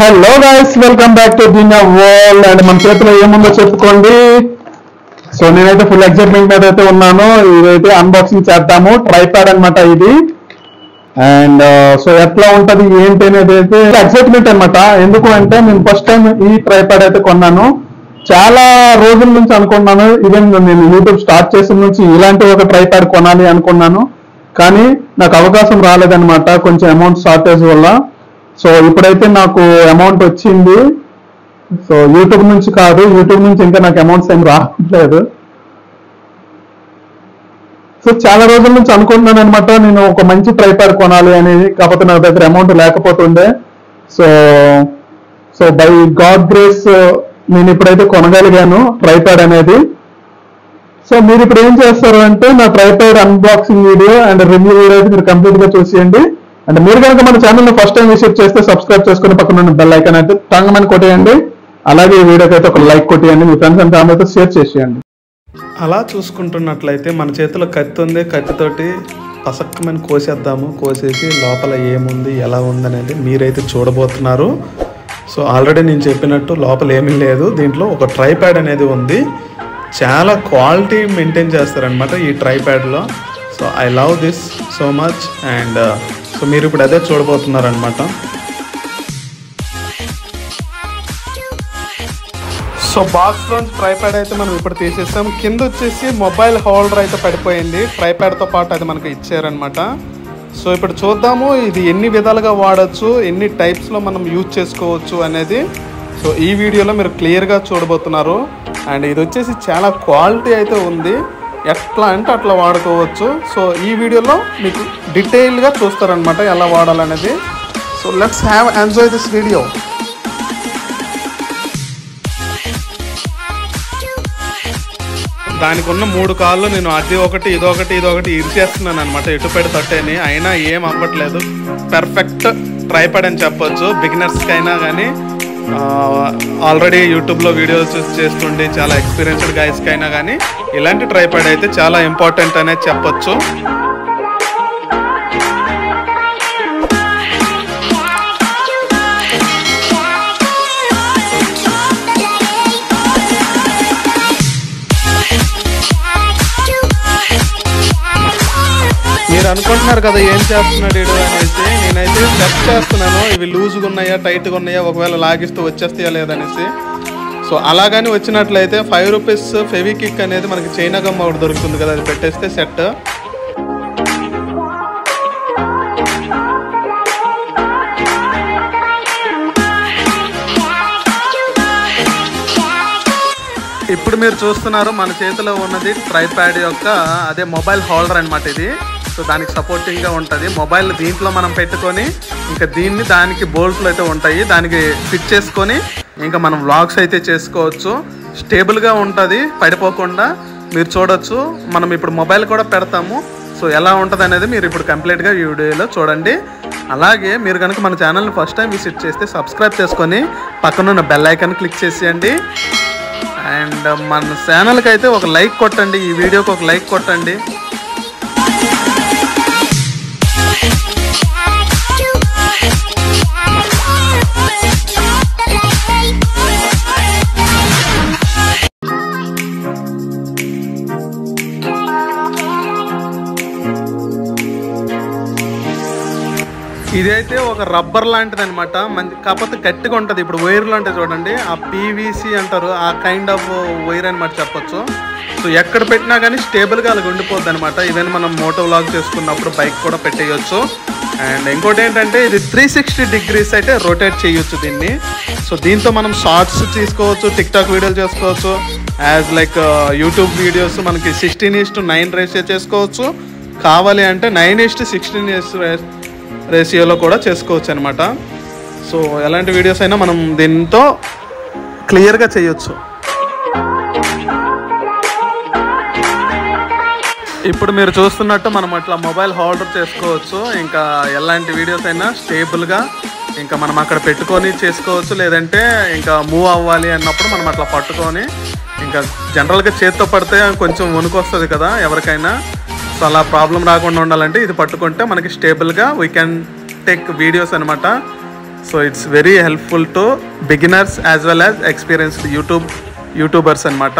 Hello guys welcome back to din world and మన చేతిలో ఏముందో చెప్పుకోండి. సో నేనైతే ఫుల్ ఎక్సైట్మెంట్ మీద అయితే ఉన్నాను. ఇదైతే అన్బాక్సింగ్ చేద్దాము. ట్రైపాడ్ అనమాట ఇది. అండ్ సో uh, ఎట్లా ఉంటది ఏంటి అనేది అయితే ఎక్సైట్మెంట్ అనమాట ఎందుకు అంటే నేను ఫస్ట్ టైం ఈ ట్రైపాడ్ అయితే కొన్నాను. చాలా రోజుల నుంచి అనుకున్నాను. ఈవెన్ నేను యూట్యూబ్ స్టార్ట్ చేసిన నుంచి ఇలాంటి ఒక ట్రైపాడ్ కొనాలి అనుకున్నాను. కానీ నాకు అవకాశం రాలేదనమాట కొంచెం అమౌంట్ షార్టేజ్ వల్ల. సో ఇప్పుడైతే నాకు అమౌంట్ వచ్చింది. సో యూట్యూబ్ నుంచి కాదు యూట్యూబ్ నుంచి ఇంకా నాకు అమౌంట్స్ ఏం రావట్లేదు. సో చాలా రోజుల నుంచి అనుకుంటున్నాను అనమాట నేను ఒక మంచి ట్రైపాడ్ కొనాలి అని కాకపోతే నా దగ్గర amount లేకపోతుండే. So so by god grace నేను ఇప్పుడైతే కొనగలిగాను ట్రైపాడ్ అనేది. సో మీరు ఇప్పుడు ఏం చేస్తారు అంటే నా tripod unboxing video and review video అయితే మీరు కంప్లీట్గా చూసేయండి. అంటే మీరు కనుక మన ఛానల్ని ఫస్ట్ టైం విజిట్ చేస్తే సబ్స్క్రైబ్ చేసుకుని పక్కన ఉన్న బెల్ ఐకాన్ అయితే టంగమని కొట్టేయండి. అలాగే ఈ వీడియోకి అయితే ఒక లైక్ కొట్టేయండి. మీ ఫ్రెండ్స్ అండ్ ఫ్యామిలీతో షేర్ చేసేయండి. అలా చూసుకుంటున్నట్లయితే మన చేతిలో కత్తి ఉంది. కత్తితోటి పసక్కమని కోసేద్దాము. కోసేసి లోపల ఏముంది ఎలా ఉందనేది మీరైతే చూడబోతున్నారు. సో ఆల్రెడీ నేను చెప్పినట్టు లోపల ఏమీ లేదు. దీంట్లో ఒక ట్రైప్యాడ్ అనేది ఉంది. చాలా క్వాలిటీ మెయింటైన్ చేస్తారనమాట ఈ ట్రైప్యాడ్లో so I love this so much and so మీరు ఇప్పుడు అదే చూడబోతున్నారనమాట సో బాక్స్ లోంచి ట్రైప్యాడ్ అయితే మనం ఇప్పుడు తీసేసాం. కింద వచ్చేసి మొబైల్ హోల్డర్ అయితే పడిపోయింది. ట్రైప్యాడ్ ప్యాడ్తో పాటు అది మనకు ఇచ్చారనమాట సో ఇప్పుడు చూద్దాము ఇది ఎన్ని విధాలుగా వాడచ్చు ఎన్ని టైప్స్లో మనం యూజ్ చేసుకోవచ్చు అనేది. సో ఈ వీడియోలో మీరు క్లియర్గా చూడబోతున్నారు. అండ్ ఇది వచ్చేసి చాలా క్వాలిటీ అయితే ఉంది. ఎట్లా అంటే అట్లా వాడుకోవచ్చు. సో ఈ వీడియోలో మీకు డీటెయిల్గా చూస్తారనమాట ఎలా వాడాలనేది. So let's have enjoy this video దానికి ఉన్న మూడు కాళ్ళు నేను అది ఒకటి ఇదొకటి ఇదొకటి ఇరిచేస్తున్నాను అనమాట ఎటు పెడి తట్టేని. అయినా ఏం అవ్వట్లేదు. పెర్ఫెక్ట్ ట్రైపడ్ అని చెప్పొచ్చు. బిగినర్స్కి అయినా కానీ ఆల్రెడీ యూట్యూబ్లో వీడియోస్ చేస్తుండి చాలా ఎక్స్పీరియన్స్డ్ గైస్కి అయినా కానీ ఇలాంటి ట్రైపాడ్ అయితే చాలా ఇంపార్టెంట్ అనేది చెప్పొచ్చు. అనుకుంటున్నారు కదా ఏం చేస్తున్నాడు ఇడు అనేసి నేనైతే చెక్ చేస్తున్నాను. ఇవి లూజ్గా ఉన్నాయా టైట్గా ఉన్నాయా ఒకవేళ లాగిస్తూ వచ్చేస్తాయా లేదనేసి సో అలాగని వచ్చినట్లయితే ఫైవ్ రూపీస్ ఫెవికిక్ అనేది మనకి చైనా గమ్ ఒకటి దొరుకుతుంది కదా అది పెట్టేస్తే సెట్ ఇప్పుడు మీరు చూస్తున్నారు మన చేతిలో ఉన్నది ట్రైప్యాడ్ యొక్క అదే మొబైల్ హోల్డర్ అనమాట ఇది. సో దానికి సపోర్టింగ్గా ఉంటుంది. మొబైల్ దీంట్లో మనం పెట్టుకొని ఇంకా దీన్ని దానికి బోల్ట్లు అయితే ఉంటాయి. దానికి ఫిట్ చేసుకొని ఇంకా మనం వ్లాగ్స్ అయితే చేసుకోవచ్చు. స్టేబుల్గా ఉంటుంది పడిపోకుండా మీరు చూడొచ్చు. మనం ఇప్పుడు మొబైల్ కూడా పెడతాము. సో ఎలా ఉంటుంది అనేది మీరు ఇప్పుడు కంప్లీట్గా ఈ వీడియోలో చూడండి. అలాగే మీరు కనుక మన ఛానల్ని ఫస్ట్ టైం విజిట్ చేస్తే సబ్స్క్రైబ్ చేసుకొని పక్కనున్న బెల్ ఐకాన్ క్లిక్ చేసేయండి. అండ్ మన ఛానల్కి అయితే ఒక లైక్ కొట్టండి. ఈ వీడియోకి ఒక లైక్ కొట్టండి. ఇదైతే ఒక రబ్బర్ లాంటిది అనమాట మంచి కాకపోతే గట్టిగా ఉంటుంది. ఇప్పుడు వైర్లు అంటే చూడండి. ఆ పీవీసీ అంటారు. ఆ కైండ్ ఆఫ్ వైర్ అనమాట చెప్పొచ్చు. సో ఎక్కడ పెట్టినా కానీ స్టేబుల్గా అలాగ ఉండిపోద్ది అనమాట ఈవెన్ మనం మోటో వ్లాగ్ చేసుకున్నప్పుడు బైక్ కూడా పెట్టేయచ్చు. అండ్ ఇంకోటి ఏంటంటే ఇది త్రీ సిక్స్టీ డిగ్రీస్ అయితే రొటేట్ చేయొచ్చు దీన్ని. సో దీంతో మనం షార్ట్స్ తీసుకోవచ్చు టిక్టాక్ వీడియోలు చేసుకోవచ్చు. యాజ్ లైక్ యూట్యూబ్ వీడియోస్ మనకి sixteen is to nine ratio చేసుకోవచ్చు. కావాలి అంటే nine is to sixteen years రేషియోలో కూడా చేసుకోవచ్చు అనమాట సో ఎలాంటి వీడియోస్ అయినా మనం దీంతో క్లియర్గా చేయొచ్చు. ఇప్పుడు మీరు చూస్తున్నట్టు మనం అట్లా మొబైల్ హోల్డర్ చేసుకోవచ్చు. ఇంకా ఎలాంటి వీడియోస్ అయినా స్టేబుల్గా ఇంకా మనం అక్కడ పెట్టుకొని చేసుకోవచ్చు. లేదంటే ఇంకా మూవ్ అవ్వాలి అన్నప్పుడు మనం అట్లా పట్టుకొని ఇంకా జనరల్గా చేత్తో పడితే కొంచెం వణుకు వస్తుంది కదా ఎవరికైనా. సో అలా ప్రాబ్లం రాకుండా ఉండాలంటే ఇది పట్టుకుంటే మనకి స్టేబుల్గా వీ క్యాన్ టేక్ వీడియోస్ అనమాట so it's very helpful to beginners as well as experienced YouTube YouTubers అనమాట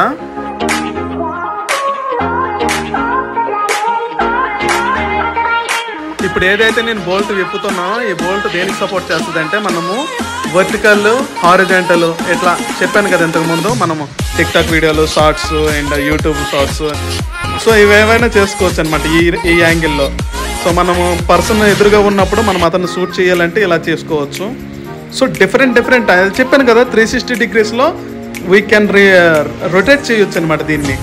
ఇప్పుడు ఏదైతే నేను బోల్ట్ విప్పుతున్నానో ఈ బోల్ట్ దేనికి సపోర్ట్ చేస్తుంది అంటే మనము వర్టికల్ హారిజెంటల్ ఇట్లా చెప్పాను కదా ఇంతకుముందు మనము టిక్టాక్ వీడియోలు shorts and YouTube shorts so ఇవేవైనా చేసుకోవచ్చు అనమాట ఈ ఈ యాంగిల్లో. సో మనము పర్సన్ ఎదురుగా ఉన్నప్పుడు మనం అతను షూట్ చేయాలంటే ఇలా చేసుకోవచ్చు. So different different. చెప్పాను కదా త్రీ సిక్స్టీ డిగ్రీస్లో వీ కెన్ రొటేట్ చేయొచ్చు అనమాట దీన్ని.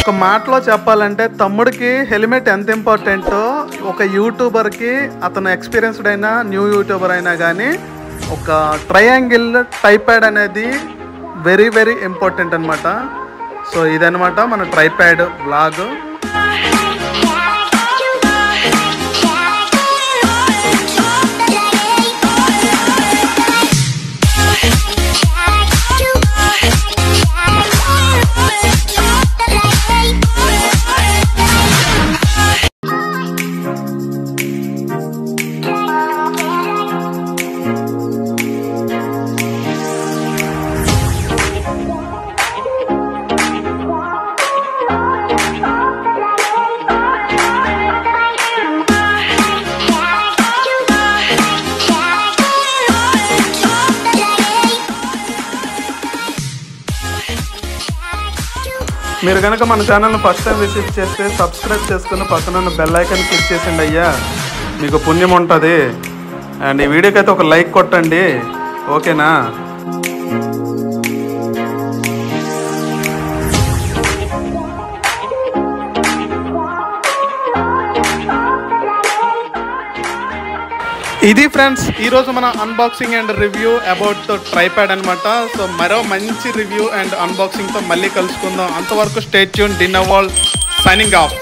ఒక మాటలో చెప్పాలంటే తమ్ముడికి హెల్మెట్ ఎంత ఇంపార్టెంటో ఒక యూట్యూబర్కి అతను ఎక్స్పీరియన్స్డ్ అయినా న్యూ యూట్యూబర్ అయినా కానీ ఒక ట్రయాంగిల్ టైప్యాడ్ అనేది వెరీ వెరీ ఇంపార్టెంట్ అనమాట సో ఇదనమాట మన ట్రైప్యాడ్ బ్లాగ్ మీరు కనుక మన ఛానల్ని ఫస్ట్ టైం విజిట్ చేస్తే సబ్స్క్రైబ్ చేసుకుని పక్కన ఉన్న బెల్ ఐకన్ క్లిక్ చేసిండి అయ్యా. మీకు పుణ్యం ఉంటుంది. అండ్ ఈ వీడియోకి అయితే ఒక లైక్ కొట్టండి. ఓకేనా? ఇది ఫ్రెండ్స్ ఈరోజు మన unboxing and review about tripod అనమాట సో మరో మంచి రివ్యూ అండ్ అన్బాక్సింగ్తో మళ్ళీ కలుసుకుందాం. అంతవరకు స్టేట్ ట్యూన్ డిన్నర్ వాల్ సైనింగ్ ఆఫ్